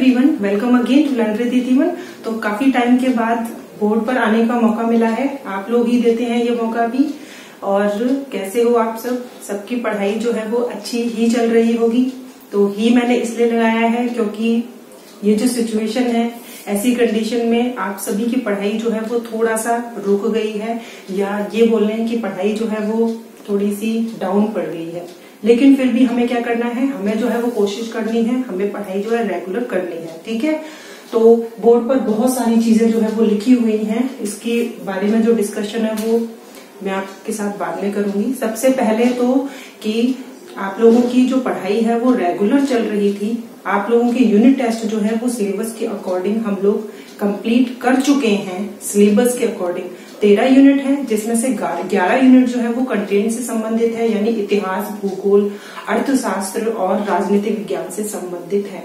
Everyone welcome again to laundry दीदीवन तो काफ़ी time के बाद बोर्ड पर आने का मौका मिला है। आप लोग ही देते हैं ये मौका भी। और कैसे हो आप सब? सबकी पढ़ाई जो है वो अच्छी ही चल रही होगी। तो ही मैंने इसलिए लगाया है क्योंकि ये जो सिचुएशन है, ऐसी कंडीशन में आप सभी की पढ़ाई जो है वो थोड़ा सा रुक गई है। या ये बोल रहे हैं कि पढ़ाई जो है वो थोड़ी सी डाउन पड़ गई है। लेकिन फिर भी हमें क्या करना है? हमें जो है वो कोशिश करनी है, हमें पढ़ाई जो है रेगुलर करनी है, ठीक है? तो बोर्ड पर बहुत सारी चीज़ें जो है वो लिखी हुई हैं। इसके बारे में जो डिस्कशन है वो मैं आपके साथ बाद में करूँगी। सबसे पहले तो कि आप लोगों की जो पढ़ाई है वो रेगुलर चल रही थी। आप लोगों के यूनिट टेस्ट जो है वो सिलेबस के अकॉर्डिंग हम लोग कंप्लीट कर चुके हैं सिलेबस के अकॉर्डिंग तेरह यूनिट है, जिसमें से ग्यारह यूनिट जो है वो कंटेंट से संबंधित है, यानी इतिहास, भूगोल, अर्थशास्त्र और राजनीतिक विज्ञान से संबंधित है।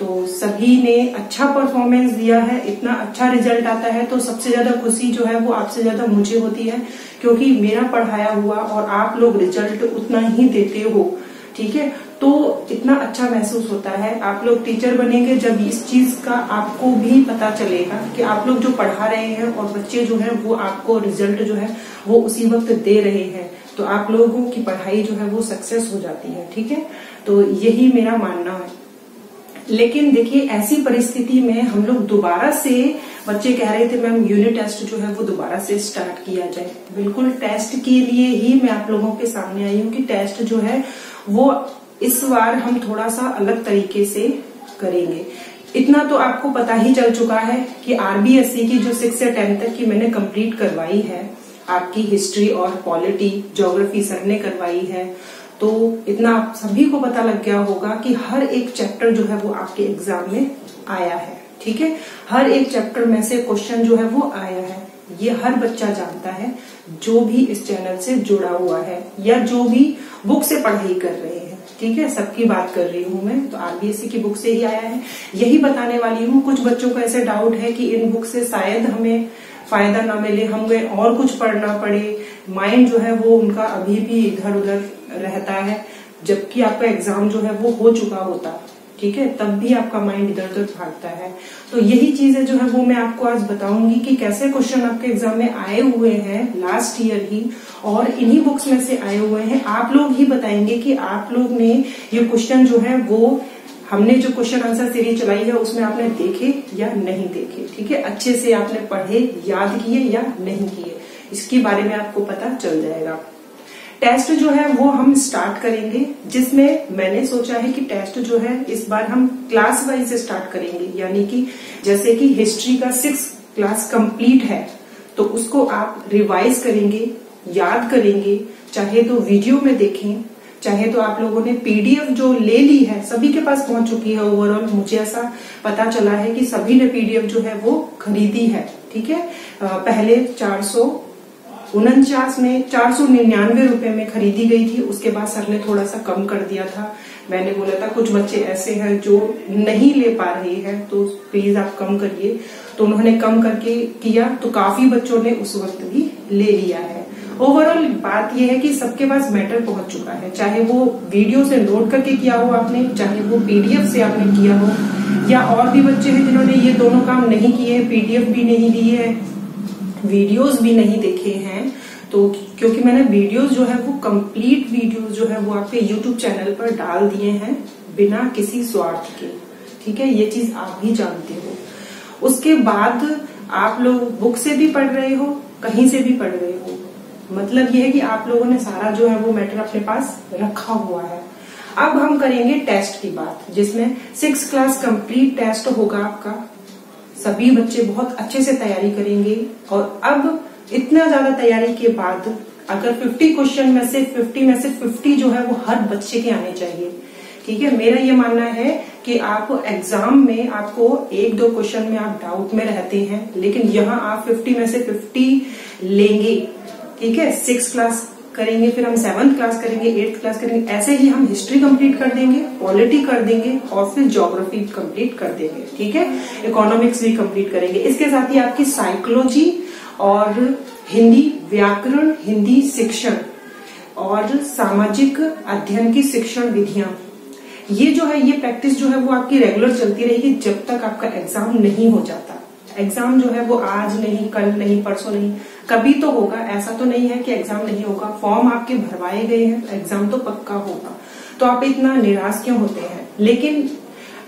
तो सभी ने अच्छा परफॉर्मेंस दिया है, इतना अच्छा रिज़ल्ट आता है तो सबसे ज़्यादा खुशी जो है वो आपसे ज़्यादा मुझे होती है, क्योंकि मेरा पढ़ाया हुआ और आप लोग रिज़ल्ट उतना ही देते हो, ठीक है? तो इतना अच्छा महसूस होता है। आप लोग टीचर बनेंगे जब इस चीज़ का आपको भी पता चलेगा कि आप लोग जो पढ़ा रहे हैं और बच्चे जो है, वो आपको रिज़ल्ट जो है, वो उसी वक्त दे रहे हैं। तो आप लोगों की पढ़ाई जो है, वो सक्सेस हो जाती है, ठीक है? तो यही मेरा मानना है। लेकिन देखिए, ऐसी परिस्थिति में हम लोग दोबारा से, बच्चे कह रहे थे, मैम यूनिट टेस्ट जो है, वो दोबारा से स्टार्ट किया जाए। बिल्कुल टेस्ट के लिए ही मैं आप लोगों के सामने आई हूँ कि टेस्ट जो है, वो इस बार हम थोड़ा सा अलग तरीके से करेंगे। इतना तो आपको पता ही चल चुका है कि आरबीएससी की जो सिक्स या टेंथ तक की मैंने कंप्लीट करवाई है, आपकी हिस्ट्री और पॉलिटी ज्योग्राफी सर ने करवाई है तो इतना आप सभी को पता लग गया होगा कि हर एक चैप्टर जो है वो आपके एग्ज़ाम में आया है, ठीक है? हर एक चैप्टर में से क्वेश्चन जो है वो आया है। ये हर बच्चा जानता है, जो भी इस चैनल से जुड़ा हुआ है या जो भी बुक से पढ़ाई कर रहे हैं। ठीक है, सबकी बात कर रही हूँ मैं। तो आरबीएससी की बुक से ही आया है। यही बताने वाली हूँ, कुछ बच्चों को ऐसे डाउट है कि इन बुक से शायद हमें फ़ायदा ना मिले, हमें और कुछ पढ़ना पड़े। माइंड जो है वो उनका अभी भी इधर उधर रहता है, जबकि आपका एग्ज़ाम जो है वो हो चुका होता। ठीक है? तब भी आपका माइंड इधर उधर भागता है। तो यही चीज़ें जो है, वो मैं आपको आज बताऊँगी कि कैसे क्वेश्चन आपके एग्ज़ाम में आए हुए हैं लास्ट ईयर ही और इन्हीं बुक्स में से आए हुए हैं। आप लोग ही बताएँगे कि आप लोग ने ये क्वेश्चन जो है, वो हमने जो क्वेश्चन आंसर सीरीज़ चलाई है, उसमें आपने देखे या नहीं देखे? ठीक है? अच्छे से आपने पढ़े, याद किए या नहीं किए? इसके बारे में आपको पता चल जाएगा। टेस्ट जो है वो हम स्टार्ट करेंगे, जिसमें मैंने सोचा है कि टेस्ट जो है इस बार हम क्लास वाइज स्टार्ट करेंगे। यानी कि जैसे कि हिस्ट्री का सिक्स क्लास कंप्लीट है तो उसको आप रिवाइज करेंगे, याद करेंगे। चाहे तो वीडियो में देखें, चाहे तो आप लोगों ने पीडीएफ जो ले ली है, सभी के पास पहुँच चुकी है ओवरऑल मुझे ऐसा पता चला है कि सभी ने पीडीएफ जो है वो खरीदी है, ठीक है? पहले चार सौ उनचास में चार सौ निन्यानवे रुपये में खरीदी गई थी। उसके बाद सर ने थोड़ा सा कम कर दिया था। मैंने बोला था, कुछ बच्चे ऐसे हैं जो नहीं ले पा रहे हैं तो प्लीज़ आप कम करिए। तो उन्होंने कम करके किया तो काफ़ी बच्चों ने उस वक्त भी ले लिया है। ओवरऑल बात यह है कि सबके पास मैटर पहुँच चुका है। चाहे वो वीडियो से नोट करके किया हो आपने, चाहे वो पीडीएफ से आपने किया हो, या और भी बच्चे हैं जिन्होंने ये दोनों काम नहीं किए पीडीएफ भी नहीं दी है वीडियोस भी नहीं देखे हैं तो क्योंकि मैंने वीडियोस जो है वो कंप्लीट वीडियोस जो है वो आपके यूट्यूब चैनल पर डाल दिए हैं बिना किसी स्वार्थ के। ठीक है? ये चीज़ आप भी जानते हो। उसके बाद आप लोग बुक से भी पढ़ रहे हो, कहीं से भी पढ़ रहे हो। मतलब ये है कि आप लोगों ने सारा जो है वो मैटर अपने पास रखा हुआ है। अब हम करेंगे टेस्ट की बात, जिसमें सिक्स क्लास कंप्लीट टेस्ट होगा आपका। सभी बच्चे बहुत अच्छे से तैयारी करेंगे। और अब इतना ज़्यादा तैयारी के बाद अगर 50 क्वेश्चन में से 50 में से 50 जो है वो हर बच्चे के आने चाहिए। ठीक है, मेरा ये मानना है कि आप एग्ज़ाम में आपको एक दो क्वेश्चन में आप डाउट में रहते हैं, लेकिन यहाँ आप 50 में से 50 लेंगे। ठीक है सिक्स क्लास करेंगे, फिर हम सेवन्थ क्लास करेंगे एट्थ क्लास करेंगे, ऐसे ही हम हिस्ट्री कंप्लीट कर देंगे पॉलिटी कर देंगे और फिर ज्योग्राफी कंप्लीट कर देंगे, ठीक है? इकोनॉमिक्स भी कंप्लीट करेंगे। इसके साथ ही आपकी साइकोलॉजी और हिंदी व्याकरण, हिंदी शिक्षण और सामाजिक अध्ययन की शिक्षण विधियाँ। ये जो है, ये प्रैक्टिस जो है, वो आपकी रेगुलर चलती रहेगी जब तक आपका एग्ज़ाम नहीं हो जाता। एग्ज़ाम जो है वो आज नहीं, कल नहीं, परसों नहीं। कभी तो होगा, ऐसा तो नहीं है कि एग्ज़ाम नहीं होगा। फॉर्म आपके भरवाए गए हैं एग्ज़ाम तो पक्का होगा। तो आप इतना निराश क्यों होते हैं? लेकिन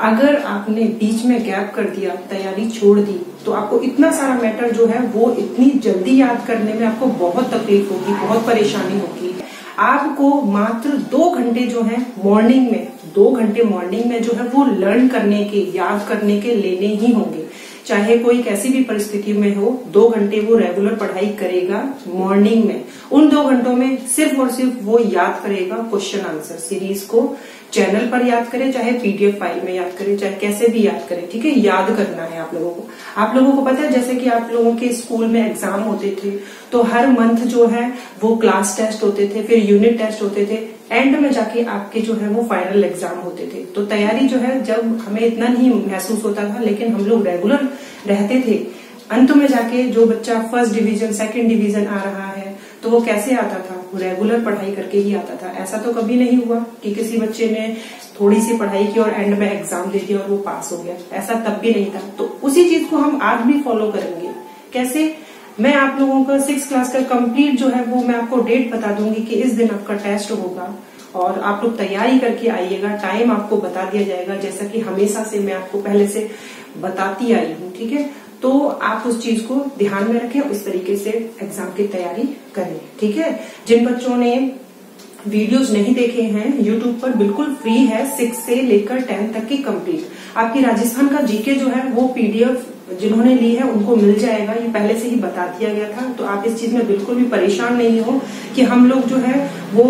अगर आपने बीच में गैप कर दिया, तैयारी छोड़ दी तो आपको इतना सारा मैटर जो है वो इतनी जल्दी याद करने में आपको बहुत तकलीफ़ होगी, बहुत परेशानी होगी। आपको मात्र दो घंटे जो है मॉर्निंग में, दो घंटे मॉर्निंग में जो है वो लर्न करने के, याद करने के लेने ही होंगे। चाहे कोई कैसी भी परिस्थिति में हो, दो घंटे वो रेगुलर पढ़ाई करेगा मॉर्निंग में। उन दो घंटों में सिर्फ़ और सिर्फ़ वो याद करेगा क्वेश्चन आंसर सीरीज़ को चैनल पर याद करें, चाहे पीडीएफ फ़ाइल में याद करें, चाहे कैसे भी याद करें, ठीक है? याद करना है आप लोगों को। आप लोगों को पता है, जैसे कि आप लोगों के स्कूल में एग्ज़ाम होते थे तो हर मंथ जो है, वो क्लास टेस्ट होते थे, फिर यूनिट टेस्ट होते थे एंड में जाके आपके जो है वो फाइनल एग्ज़ाम होते थे। तो तैयारी जो है, जब हमें इतना नहीं महसूस होता था, लेकिन हम लोग रेगुलर रहते थे। अंत में जाके जो बच्चा फ़र्स्ट डिवीज़न सेकंड डिवीज़न आ रहा है तो वो कैसे आता था? वो रेगुलर पढ़ाई करके ही आता था। ऐसा तो कभी नहीं हुआ कि किसी बच्चे ने थोड़ी सी पढ़ाई की और एंड में एग्ज़ाम दे दिया और वो पास हो गया। ऐसा तब भी नहीं था। तो उसी चीज़ को हम आज भी फॉलो करेंगे। कैसे? मैं आप लोगों का सिक्स क्लास का कंप्लीट जो है वो मैं आपको डेट बता दूँगी कि इस दिन आपका टेस्ट होगा। और आप लोग तैयारी करके आइएगा। टाइम आपको बता दिया जाएगा, जैसा कि हमेशा से मैं आपको पहले से बताती आई हूँ, ठीक है? तो आप उस चीज़ को ध्यान में रखें, उस तरीके से एग्ज़ाम की तैयारी करें, ठीक है? जिन बच्चों ने वीडियोस नहीं देखे हैं यूट्यूब पर बिल्कुल फ्री है सिक्स से लेकर टेन तक की कंप्लीट आपकी राजस्थान का जीके जो है, वो पीडीएफ जिन्होंने ली है, उनको मिल जाएगा। ये पहले से ही बता दिया गया था। तो आप इस चीज़ में बिल्कुल भी परेशान नहीं हो कि हम लोग जो है, वो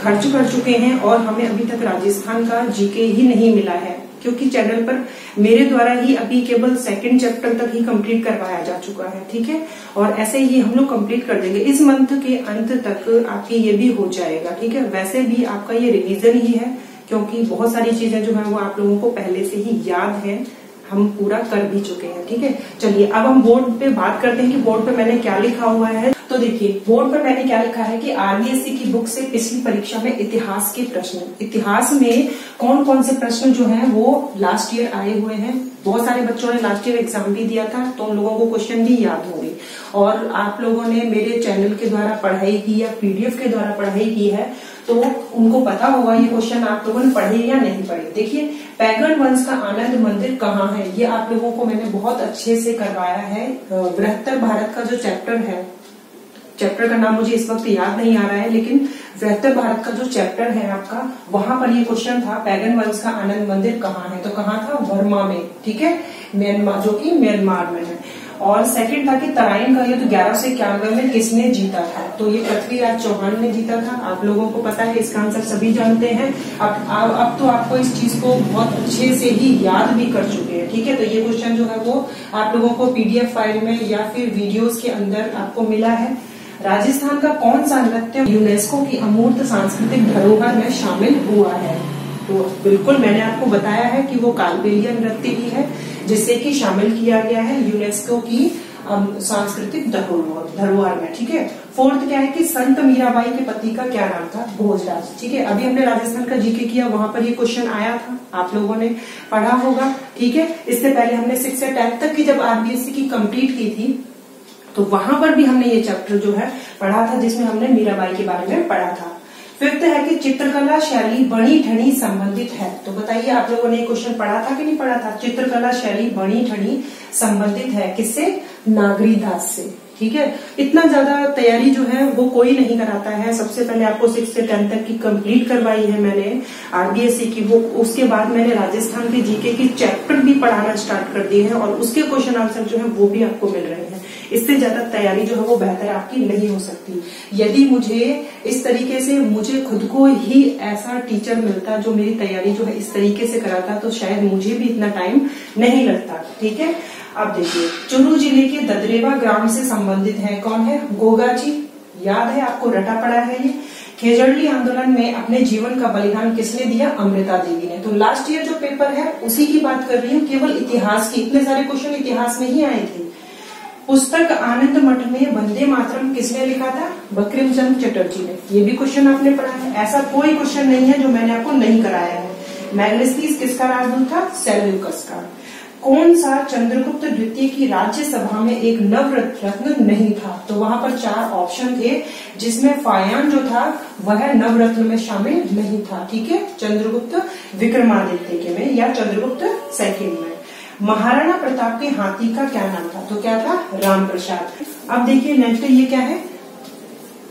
खर्च कर चुके हैं और हमें अभी तक राजस्थान का जीके ही नहीं मिला है। क्योंकि चैनल पर मेरे द्वारा ही अभी केवल सेकंड चैप्टर तक ही कंप्लीट करवाया जा चुका है, ठीक है? और ऐसे ही हम लोग कंप्लीट कर देंगे। इस मंथ के अंत तक आपकी ये भी हो जाएगा, ठीक है? वैसे भी आपका ये रिविजन ही है, क्योंकि बहुत सारी चीज़ें जो है, वो आप लोगों को पहले से ही याद है। हम पूरा कर भी चुके हैं, ठीक है? चलिए, अब हम बोर्ड पे बात करते हैं कि बोर्ड पे मैंने क्या लिखा हुआ है। तो देखिए बोर्ड पर मैंने क्या लिखा है कि आरबीएससी की बुक से पिछली परीक्षा में इतिहास के प्रश्न। इतिहास में कौन कौन से प्रश्न जो है, वो लास्ट ईयर आए हुए हैं। बहुत सारे बच्चों ने लास्ट ईयर एग्ज़ाम भी दिया था तो उन लोगों को क्वेश्चन भी याद होंगे। और आप लोगों ने मेरे चैनल के द्वारा पढ़ाई की या पीडीएफ के द्वारा पढ़ाई की है तो उनको पता होगा ये क्वेश्चन आप लोगों ने पढ़े या नहीं पढ़े। देखिए पैगन वंश का आनंद मंदिर कहाँ है? ये आप लोगों को मैंने बहुत अच्छे से करवाया है। बृहत्तर भारत का जो चैप्टर है चैप्टर का नाम मुझे इस वक्त याद नहीं आ रहा है, लेकिन बृहत्तर भारत का जो चैप्टर है आपका, वहाँ पर ये क्वेश्चन था पैगन वंश का आनंद मंदिर कहाँ है? तो कहाँ था? वर्मा में, ठीक है? म्यांमार जो की म्यांमार में है। और सेकंड था कि तराइन का युद्ध ग्यारह से इक्यानवे में किसने जीता था? तो ये पृथ्वीराज चौहान ने जीता था। आप लोगों को पता है इसका आंसर सभी जानते हैं। अब अब, अब तो आपको इस चीज़ को बहुत अच्छे से ही याद भी कर चुके हैं ठीक है? तो ये क्वेश्चन जो है वो आप लोगों को पीडीएफ फ़ाइल में या फिर वीडियोस के अंदर आपको मिला है। राजस्थान का कौन सा नृत्य यूनेस्को की अमूर्त सांस्कृतिक धरोहर में शामिल हुआ है? तो बिल्कुल मैंने आपको बताया है कि वो कालबेलिया नृत्य ही है। जिससे कि शामिल किया गया है यूनेस्को की सांस्कृतिक धरोहर में, ठीक है? फोर्थ क्या है कि संत मीराबाई के पति का क्या नाम था? भोजराज, ठीक है? अभी हमने राजस्थान का जीके किया, वहाँ पर ये क्वेश्चन आया था, आप लोगों ने पढ़ा होगा, ठीक है? इससे पहले हमने सिक्स से टेंथ तक की जब आरबीएससी की कंप्लीट की थी तो वहाँ पर भी हमने ये चैप्टर जो है पढ़ा था, जिसमें हमने मीराबाई के बारे में पढ़ा था। फिफ्थ है कि चित्रकला शैली बणी ठणी संबंधित है। तो बताइए, आप लोगों ने क्वेश्चन पढ़ा था कि नहीं पढ़ा था? चित्रकला शैली बणी ठणी संबंधित है किससे? नागरी दास से। ठीक है? इतना ज़्यादा तैयारी जो है, वो कोई नहीं कराता है। सबसे पहले आपको सिक्स से टेंथ तक की कंप्लीट करवाई है मैंने आरबीएससी की। वो, उसके बाद मैंने राजस्थान के जीके की चैप्टर भी पढ़ाना स्टार्ट कर दिए हैं और उसके क्वेश्चन आंसर जो है, वो भी आपको मिल रहे हैं। इससे ज़्यादा तैयारी जो है वो बेहतर आपकी नहीं हो सकती। यदि मुझे इस तरीके से, मुझे खुद को ही ऐसा टीचर मिलता जो मेरी तैयारी जो है इस तरीके से कराता तो शायद मुझे भी इतना टाइम नहीं लगता, ठीक है? अब देखिए, चुरू ज़िले के ददरेवा ग्राम से संबंधित है। कौन है? गोगा जी। याद है आपको? रटा पड़ा है ये। खेजड़ली आंदोलन में अपने जीवन का बलिदान किसने दिया? अमृता देवी ने। तो लास्ट ईयर जो पेपर है, उसी की बात कर रही हूँ। केवल इतिहास की इतने सारे क्वेश्चन इतिहास में ही आए थे। पुस्तक आनंद मठ में वंदे मातरम किसने लिखा था? बकरीम चंद चटर्जी ने। ये भी क्वेश्चन आपने पढ़ा है। ऐसा कोई क्वेश्चन नहीं है जो मैंने आपको नहीं कराया है। मैग्नेस्टीज किसका राजदूत था? सेल्यूकस का। कौन सा चंद्रगुप्त द्वितीय की राज्यसभा में एक नव रत्न नहीं था? तो वहाँ पर चार ऑप्शन थे, जिसमें फायान जो था, वह नवरत्न में शामिल नहीं था। ठीक है? चंद्रगुप्त विक्रमादित्य के में या चंद्रगुप्त सेकंड में। महाराणा प्रताप के हाथी का क्या नाम था? तो क्या था? राम प्रसाद। अब देखिए नेक्स्ट ये क्या है?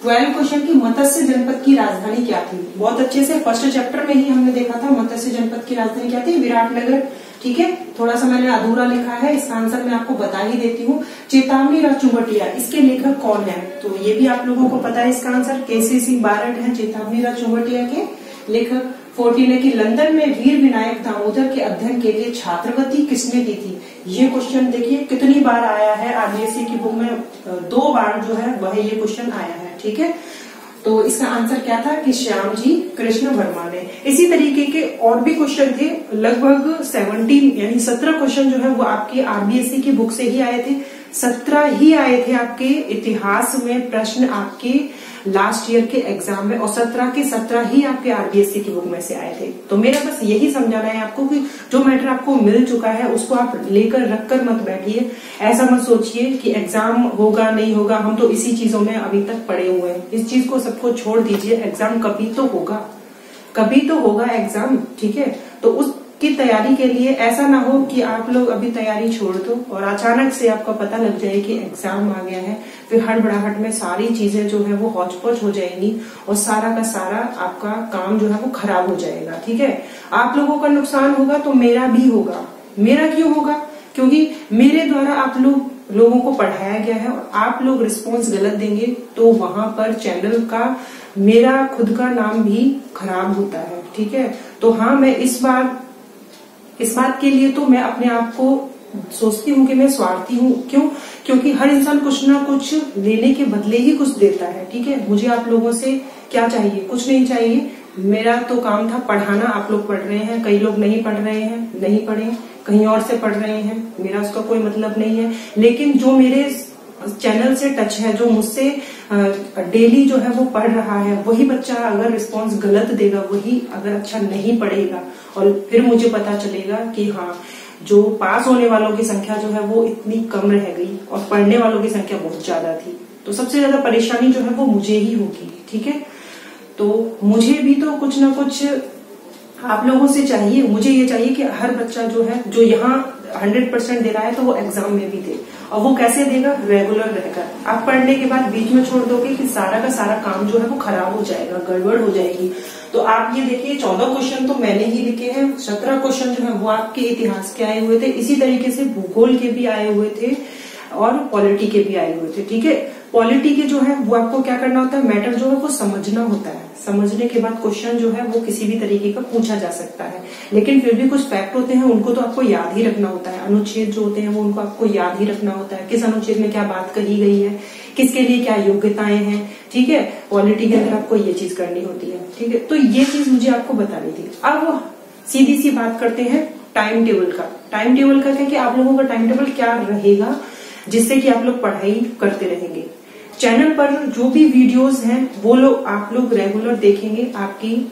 ट्वेल्व क्वेश्चन की मत्स्य जनपद की राजधानी क्या थी? बहुत अच्छे से फ़र्स्ट चैप्टर में ही हमने देखा था मत्स्य जनपद की राजधानी क्या थी? विराटनगर। ठीक है? थोड़ा सा मैंने अधूरा लिखा है, इसका आंसर मैं आपको बता ही देती हूँ। चेतावनी राज चुंबटिया, इसके लेखक कौन है? तो ये भी आप लोगों को पता है इसका आंसर केसी सिंह बारट है चेतावनी राज चुंबटिया के लेखक। फोर्टीन कि लंदन में वीर विनायक दामोदर के अध्ययन के लिए छात्रवृत्ति किसने दी थी? ये क्वेश्चन देखिए, कितनी बार आया है आरबीएससी की बुक में? दो बार जो है, वह ये क्वेश्चन आया है, ठीक है? तो इसका आंसर क्या था कि श्याम जी, कृष्ण वर्मा ने। इसी तरीके के और भी क्वेश्चन थे, लगभग सेवनटीन यानी सत्रह क्वेश्चन जो है, वो आपके आरबीएससी की बुक से ही आए थे। सत्रह ही आए थे आपके इतिहास में प्रश्न आपके लास्ट ईयर के एग्ज़ाम में, और सत्रह के सत्रह ही आपके आरबीएससी की बुक में से आए थे। तो मेरा बस यही समझाना है आपको कि जो मैटर आपको मिल चुका है, उसको आप लेकर रखकर मत बैठिए। ऐसा मत सोचिए कि एग्ज़ाम होगा, नहीं होगा, हम तो इसी चीज़ों में अभी तक पड़े हुए हैं। इस चीज़ को सबको छोड़ दीजिए एग्ज़ाम कभी तो होगा। कभी तो होगा एग्ज़ाम ठीक है? तो उस की तैयारी के लिए ऐसा ना हो कि आप लोग अभी तैयारी छोड़ दो और अचानक से आपको पता लग जाए कि एग्ज़ाम आ गया है, फिर हड़बड़ाहट में सारी चीज़ें जो है वो हौच हो जाएँगी और सारा का सारा आपका काम जो है वो खराब हो जाएगा, ठीक है? आप लोगों का नुकसान होगा तो मेरा भी होगा। मेरा क्यों होगा? क्योंकि मेरे द्वारा आप लोग, लोगों को पढ़ाया गया है और आप लोग रिस्पॉन्स गलत देंगे तो वहाँ पर चैनल का, मेरा खुद का नाम भी खराब होता है, ठीक है? तो हाँ मैं इस बार इस बात के लिए तो मैं अपने आप को सोचती हूँ कि मैं स्वार्थी हूँ। क्यों? क्योंकि हर इंसान कुछ ना कुछ लेने के बदले ही कुछ देता है, ठीक है? मुझे आप लोगों से क्या चाहिए? कुछ नहीं चाहिए। मेरा तो काम था पढ़ाना। आप लोग पढ़ रहे हैं, कई लोग नहीं पढ़ रहे हैं, नहीं पढ़े, कहीं और से पढ़ रहे हैं। मेरा उसका कोई मतलब नहीं है। लेकिन जो मेरे चैनल से टच है, जो मुझसे डेली जो है वो पढ़ रहा है, वही बच्चा अगर रिस्पॉन्स गलत देगा, वही अगर अच्छा नहीं पढ़ेगा, और फिर मुझे पता चलेगा कि हाँ जो पास होने वालों की संख्या जो है वो इतनी कम रह गई, और पढ़ने वालों की संख्या बहुत ज़्यादा थी। तो सबसे ज़्यादा परेशानी जो है वो मुझे ही होगी, ठीक है? तो मुझे भी तो कुछ ना कुछ आप लोगों से चाहिए, मुझे ये चाहिए कि हर बच्चा जो है, जो यहाँ हंड्रेड परसेंट दे रहा है तो वो एग्ज़ाम में भी दे। और वो कैसे देगा? रेगुलर रहकर। आप पढ़ने के बाद बीच में छोड़ दोगे कि सारा का सारा काम जो है वो खराब हो जाएगा, गड़बड़ हो जाएगी। तो आप ये देखिए, चौदह क्वेश्चन तो मैंने ही लिखे हैं, सत्रह क्वेश्चन जो है वो आपके इतिहास के आए हुए थे। इसी तरीके से भूगोल के भी आए हुए थे और पॉलिटी के भी आए हुए थे, ठीक है? पॉलिटी के जो है, वो आपको क्या करना होता है? मैटर जो है, वो समझना होता है। समझने के बाद क्वेश्चन जो है, वो किसी भी तरीके का पूछा जा सकता है। लेकिन फिर भी कुछ फैक्ट होते हैं, उनको तो आपको याद ही रखना होता है। अनुच्छेद जो होते हैं, वो उनको आपको याद ही रखना होता है। किस अनुच्छेद में क्या बात कही गई है? किसके लिए क्या योग्यताएँ हैं? ठीक है? पॉलिटी के अंदर आपको ये चीज़ करनी होती है। ठीक है? तो ये चीज़ मुझे आपको बतानी थी। अब सीधी सी बात करते हैं टाइम टेबल का। टाइम टेबल का क्या कि आप लोगों का टाइम टेबल क्या रहेगा, जिससे कि आप लोग पढ़ाई करते रहेंगे। चैनल पर जो भी वीडियोस हैं, वो लोग आप लोग रेगुलर देखेंगे आपकी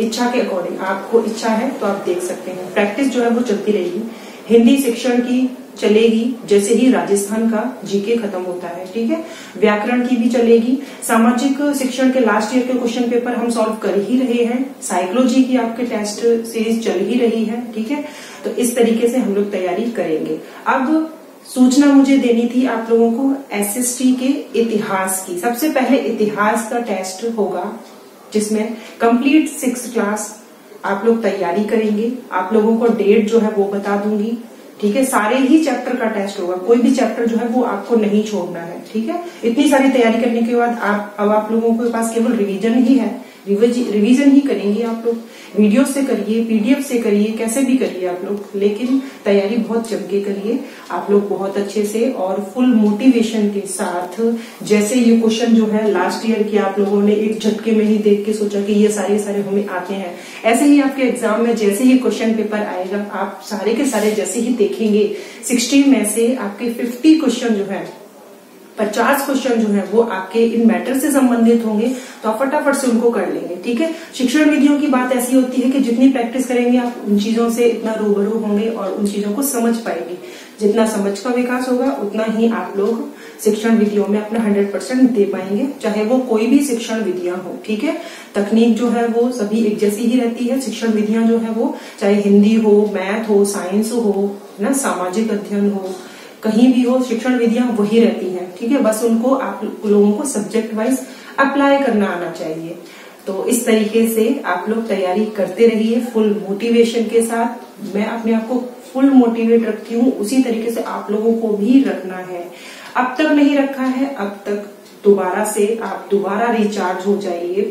इच्छा के अकॉर्डिंग आपको इच्छा है तो आप देख सकते हैं। प्रैक्टिस जो है वो चलती रहेगी। हिंदी शिक्षण की चलेगी, जैसे ही राजस्थान का जीके खत्म होता है, ठीक है? व्याकरण की भी चलेगी। सामाजिक शिक्षण के लास्ट ईयर के क्वेश्चन पेपर हम सॉल्व कर ही रहे हैं। साइकोलॉजी की आपके टेस्ट सीरीज़ चल ही रही है, ठीक है? तो इस तरीके से हम लोग तैयारी करेंगे। अब सूचना मुझे देनी थी आप लोगों को एसएसटी के इतिहास की। सबसे पहले इतिहास का टेस्ट होगा, जिसमें कंप्लीट सिक्स क्लास आप लोग तैयारी करेंगे। आप लोगों को डेट जो है वो बता दूँगी, ठीक है? सारे ही चैप्टर का टेस्ट होगा। कोई भी चैप्टर जो है वो आपको नहीं छोड़ना है, ठीक है? इतनी सारी तैयारी करने के बाद आप, अब आप लोगों के पास केवल रिवीजन ही है। रिवीजन ही करेंगे आप लोग। वीडियो से करिए पीडीएफ से करिए, कैसे भी करिए आप लोग। लेकिन तैयारी बहुत जम के करिए। आप लोग बहुत अच्छे से और फुल मोटिवेशन के साथ, जैसे ये क्वेश्चन जो है लास्ट ईयर की आप लोगों ने एक झटके में ही देख के सोचा कि ये सारे सारे हमें आते हैं। ऐसे ही आपके एग्ज़ाम में जैसे ही क्वेश्चन पेपर आएगा, आप सारे के सारे जैसे ही देखेंगे। सिक्सटी में से आपके फिफ्टी क्वेश्चन जो है पचास क्वेश्चन जो है, वो आपके इन मैटर से संबंधित होंगे तो आप फटाफट से उनको कर लेंगे, ठीक है? शिक्षण विधियों की बात ऐसी होती है कि जितनी प्रैक्टिस करेंगे, आप उन चीज़ों से इतना रूबरू होंगे और उन चीज़ों को समझ पाएँगे। जितना समझ का विकास होगा, उतना ही आप लोग शिक्षण विधियों में अपना हंड्रेड परसेंट दे पाएँगे, चाहे वो कोई भी शिक्षण विधियाँ हो, ठीक है? तकनीक जो है, वो सभी एक जैसी ही रहती है। शिक्षण विधियाँ जो है, वो चाहे हिंदी हो मैथ हो साइंस हो ना? सामाजिक अध्ययन हो कहीं भी हो, शिक्षण विधियाँ वही रहती हैं, ठीक है? बस उनको आप लोगों को सब्जेक्ट वाइज अप्लाई करना आना चाहिए। तो इस तरीके से आप लोग तैयारी करते रहिए फुल मोटिवेशन के साथ। मैं अपने आप को फुल मोटिवेट रखती हूँ, उसी तरीके से आप लोगों को भी रखना है। अब तक नहीं रखा है, अब तक दोबारा से आप दोबारा रिचार्ज हो जाइए।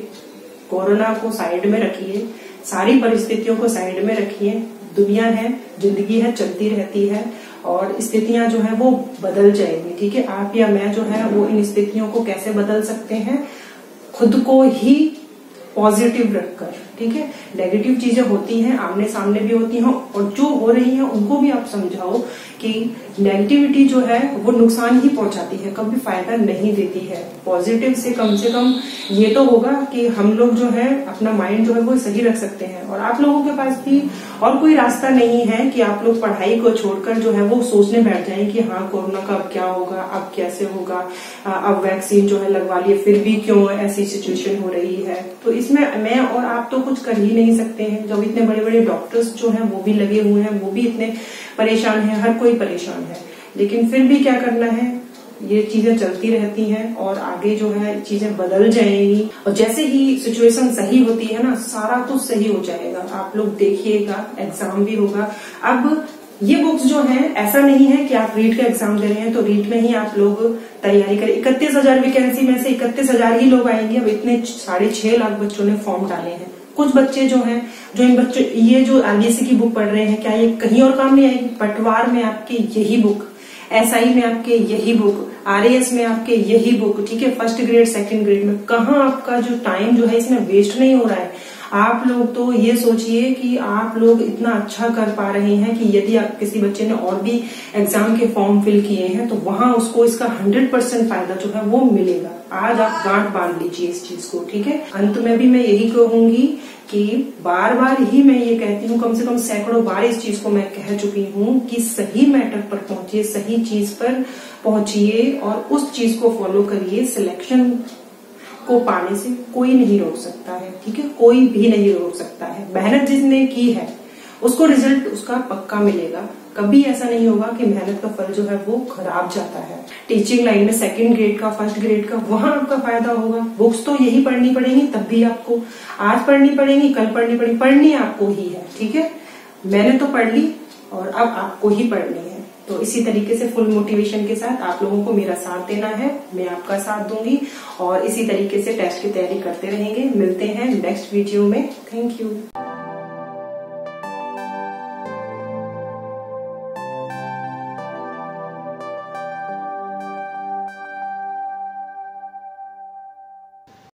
कोरोना को साइड में रखिए, सारी परिस्थितियों को साइड में रखिए। दुनिया है, ज़िंदगी है, चलती रहती है। और स्थितियाँ जो है वो बदल जाएँगी, ठीक है? आप या मैं जो है वो इन स्थितियों को कैसे बदल सकते हैं? खुद को ही पॉजिटिव रखकर। ठीक है? नेगेटिव चीज़ें होती हैं आमने सामने भी होती हैं, और जो हो रही है, उनको भी आप समझाओ कि नेगेटिविटी जो है, वो नुकसान ही पहुंचाती है, कभी फ़ायदा नहीं देती है। पॉजिटिव से कम से कम ये तो होगा कि हम लोग जो है, अपना माइंड जो है, वो सही रख सकते हैं। और आप लोगों के पास भी और कोई रास्ता नहीं है कि आप लोग पढ़ाई को छोड़कर जो है, वो सोचने बैठ जाए कि हाँ कोरोना का अब क्या होगा, अब कैसे होगा अब वैक्सीन जो है लगवा लिए, फिर भी क्यों ऐसी सिचुएशन हो रही है? तो इसमें मैं और आप तो कुछ कर ही नहीं सकते हैं। जब इतने बड़े बड़े डॉक्टर्स जो हैं, वो भी लगे हुए हैं, वो भी इतने परेशान हैं, हर कोई परेशान है। लेकिन फिर भी क्या करना है? ये चीज़ें चलती रहती हैं और आगे जो है, चीज़ें बदल जाएँगी। और जैसे ही सिचुएशन सही होती है ना, सारा कुछ सही हो जाएगा। आप लोग देखिएगा एग्ज़ाम भी होगा। अब ये बुक्स जो है, ऐसा नहीं है कि आप रीट का एग्ज़ाम दे रहे हैं तो रीट में ही आप लोग तैयारी करें। इकतीस हज़ार वैकेंसी में से इकतीस हज़ार ही लोग आएँगे। अब इतने साढ़े छह लाख बच्चों ने फॉर्म डाले हैं। कुछ बच्चे जो हैं, जो इन बच्चों, ये जो आरबीएससी की बुक पढ़ रहे हैं, क्या ये कहीं और काम नहीं आएगी? पटवार में आपके यही बुक एसआई में आपके यही बुक आरएएस में आपके यही बुक ठीक है? फ़र्स्ट ग्रेड सेकंड ग्रेड में कहा आपका जो टाइम जो है इसमें वेस्ट नहीं हो रहा है? आप लोग तो ये सोचिए कि आप लोग इतना अच्छा कर पा रहे हैं कि यदि आप किसी बच्चे ने और भी एग्ज़ाम के फॉर्म फिल किए हैं तो वहाँ उसको इसका हंड्रेड परसेंट फ़ायदा जो है वो मिलेगा। आज आप गांठ बाँध लीजिए इस चीज़ को, ठीक है? अंत में भी मैं यही कहूँगी कि बार बार ही मैं ये कहती हूँ, कम से कम सैकड़ों बार इस चीज़ को मैं कह चुकी हूँ कि सही मैटर पर पहुंचिए, सही चीज़ पर पहुंचिए और उस चीज़ को फॉलो करिए सिलेक्शन को पाने से कोई नहीं रोक सकता है, ठीक है? कोई भी नहीं रोक सकता है। मेहनत जिसने की है, उसको रिज़ल्ट उसका पक्का मिलेगा। कभी ऐसा नहीं होगा कि मेहनत का फल जो है वो खराब जाता है। टीचिंग लाइन में सेकंड ग्रेड का फ़र्स्ट ग्रेड का, वहाँ आपका फ़ायदा होगा। बुक्स तो यही पढ़नी पड़ेगी, तब भी आपको। आज पढ़नी पड़ेगी, कल पढ़नी पड़ेगी, पढ़नी आपको ही है, ठीक है? मैंने तो पढ़ ली और अब आपको ही पढ़नी है। तो इसी तरीके से फुल मोटिवेशन के साथ आप लोगों को मेरा साथ देना है, मैं आपका साथ दूँगी और इसी तरीके से टेस्ट की तैयारी करते रहेंगे। मिलते हैं नेक्स्ट वीडियो में। Thank you